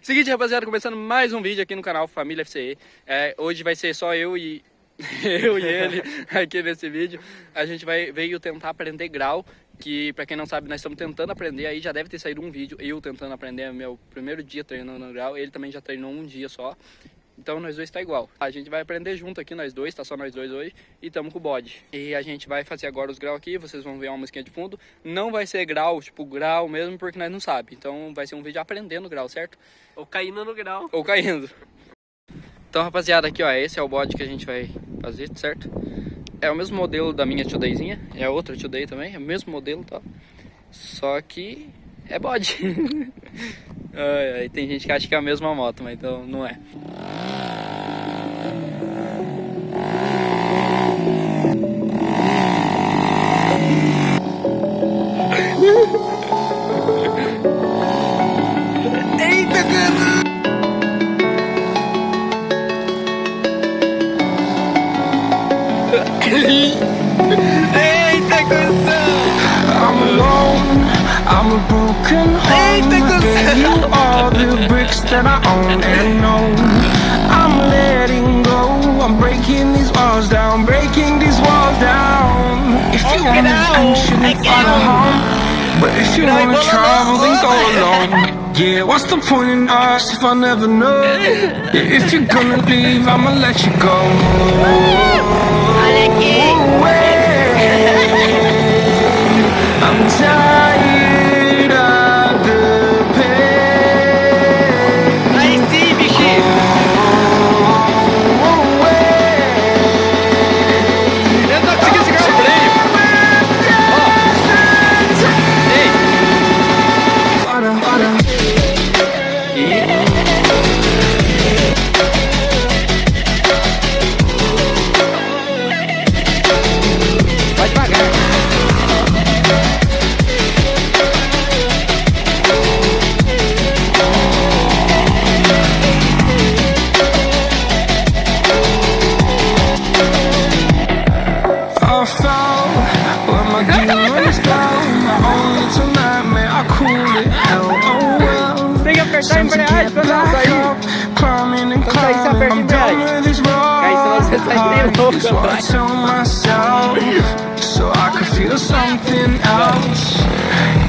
Seguinte, rapaziada, começando mais um vídeo aqui no canal Família FCE. É, hoje vai ser só eu e eu e ele aqui nesse vídeo. A gente vai veio tentar aprender grau, que pra quem não sabe, nós estamos tentando aprender aí, já deve ter saído um vídeo eu tentando aprender, é meu primeiro dia treinando grau, ele também já treinou um dia só. Então nós dois tá igual. A gente vai aprender junto aqui, nós dois, tá só nós dois hoje. E tamo com o bode. E a gente vai fazer agora os graus aqui, vocês vão ver uma musiquinha de fundo. Não vai ser grau, tipo grau mesmo, porque nós não sabe. Então vai ser um vídeo aprendendo grau, certo? Ou caindo no grau. Ou caindo. Então rapaziada, aqui ó, esse é o bode que a gente vai fazer, certo? É o mesmo modelo da minha Tudayzinha, é outra Tuday também, é o mesmo modelo, tá? Só que é bode. ai, ai, tem gente que acha que é a mesma moto, mas então não é. Eita, cuzão! I'm alone, I'm a broken home. Gave you all the bricks that I own and know I'm letting go, I'm breaking these walls down Breaking these walls down. If you want attention, follow home But if you wanna travel, then go alone. Yeah, what's the point in us if I never know? Yeah, if you're gonna leave, I'ma let you go I fell where my demons go. My own little nightmare, I call it hell. Oh well. Tem que apertar a Time to embreagem get back up, climbing and climbing. I'm done with this road. Aí senão você sai que nem what I tell myself, so I could feel something else.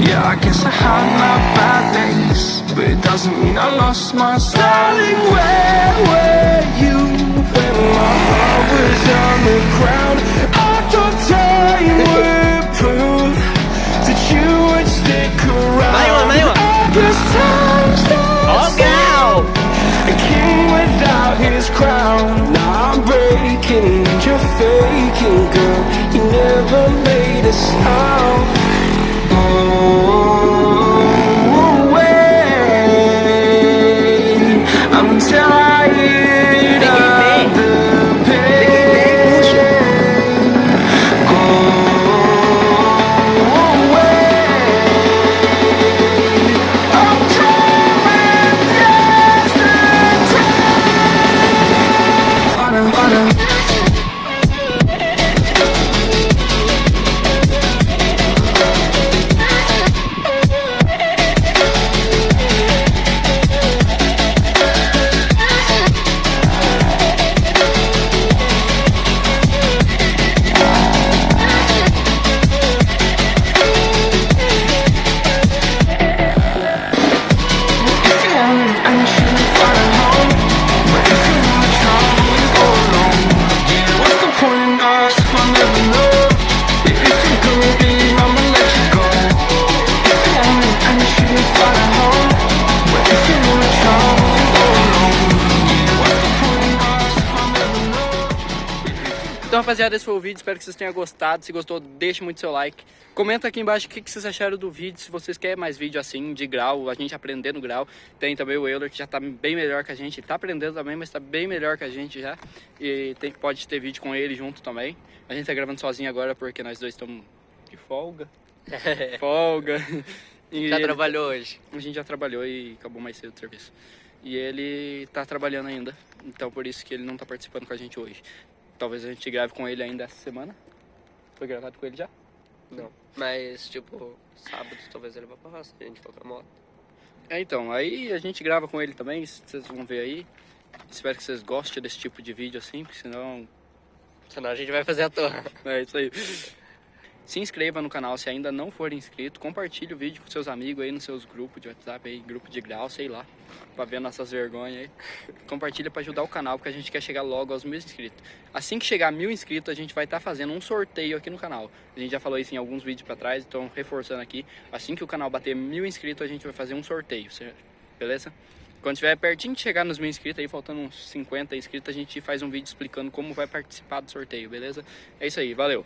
Yeah, I guess I had my bad days, but it doesn't mean I lost my. Darling, where were you when my heart was on the ground? Now I'm breaking and you're faking, girl. You never made a sound. Oh, Então, rapaziada, esse foi o vídeo. Espero que vocês tenham gostado. Se gostou, deixe muito seu like. Comenta aqui embaixo o que que vocês acharam do vídeo. Se vocês querem mais vídeo assim, de grau, a gente aprendendo grau. Tem também o Euler, que já tá bem melhor que a gente. Ele tá aprendendo também, mas tá bem melhor que a gente já. E tem, pode ter vídeo com ele junto também. A gente tá gravando sozinho agora porque nós dois estamos de folga. Folga. E Já ele- trabalhou hoje. A gente já trabalhou e acabou mais cedo o serviço. E ele tá trabalhando ainda. Então por isso que ele não tá participando com a gente hoje. Talvez a gente grave com ele ainda essa semana. Foi gravado com ele já? Não. Mas, tipo, sábado talvez ele vá pra roça, a gente for pra moto. É, então, aí a gente grava com ele também, vocês vão ver aí. Espero que vocês gostem desse tipo de vídeo assim, porque senão Senão a gente vai fazer a toa. É isso aí. Se inscreva no canal se ainda não for inscrito. Compartilhe o vídeo com seus amigos aí nos seus grupos de WhatsApp, aí, grupo de grau, sei lá. Pra ver nossas vergonhas aí. Compartilha pra ajudar o canal, porque a gente quer chegar logo aos mil inscritos. Assim que chegar mil inscritos, a gente vai estar fazendo um sorteio aqui no canal. A gente já falou isso em alguns vídeos pra trás, então reforçando aqui. Assim que o canal bater mil inscritos, a gente vai fazer um sorteio, beleza? Quando tiver pertinho de chegar nos mil inscritos, aí faltando uns 50 inscritos, a gente faz um vídeo explicando como vai participar do sorteio, beleza? É isso aí, valeu!